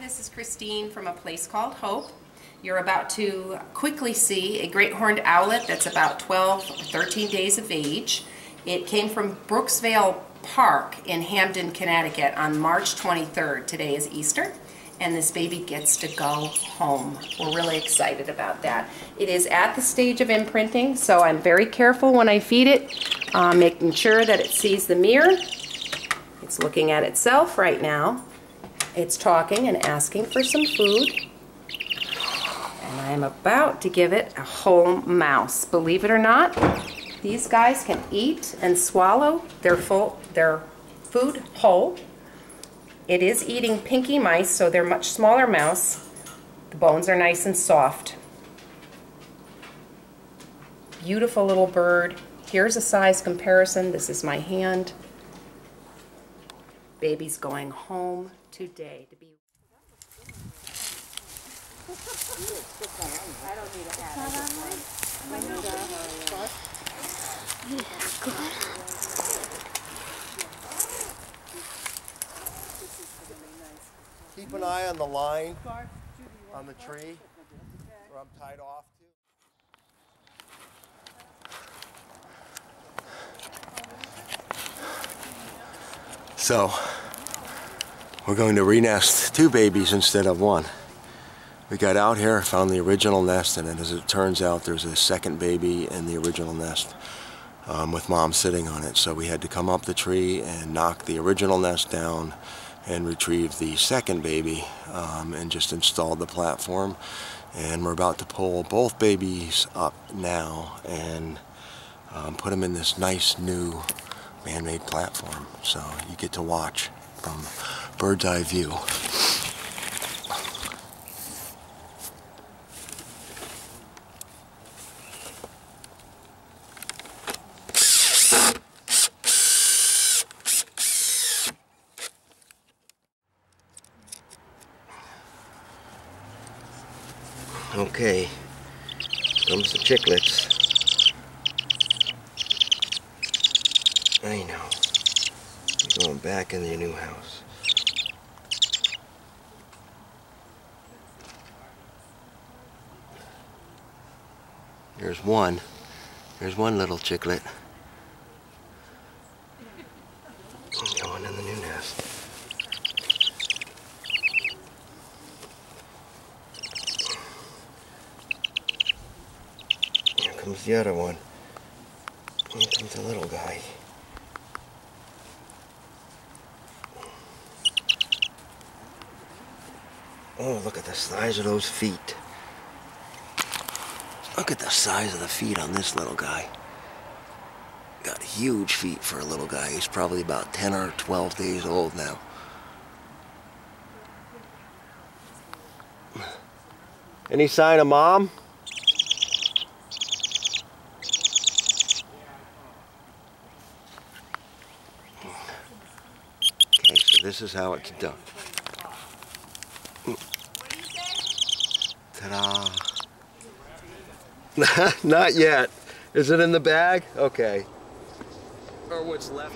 this is Christine from a place called Hope. You're about to quickly see a great horned owlet that's about 12 or 13 days of age. It came from Brooksvale Park in Hamden, Connecticut on March 23rd. Today is Easter and this baby gets to go home. We're really excited about that. It is at the stage of imprinting, so I'm very careful when I feed it, uh, making sure that it sees the mirror. It's looking at itself right now. It's talking and asking for some food. And I'm about to give it a whole mouse. Believe it or not, these guys can eat and swallow their full their food whole. It is eating pinky mice, so they're much smaller mouse. The bones are nice and soft. Beautiful little bird. Here's a size comparison. This is my hand. Baby's going home today to be. I don't need a hat. Keep an eye on the line on the tree where I'm tied off to. So, we're going to renest two babies instead of one. We got out here, found the original nest, and as it turns out, there's a second baby in the original nest um, with mom sitting on it. So we had to come up the tree and knock the original nest down and retrieve the second baby um, and just installed the platform and we're about to pull both babies up now and um, put them in this nice new man-made platform so you get to watch from bird's eye view. Okay, comes the chicklets. I know. You're going back in your new house. There's one. There's one little chicklet. Going in the new nest. comes the other one. Here comes the little guy. Oh, look at the size of those feet. Look at the size of the feet on this little guy. Got huge feet for a little guy. He's probably about 10 or 12 days old now. Any sign of mom? Okay, so this is how it's done. Ta-da. Not yet. Is it in the bag? Okay. Or what's left.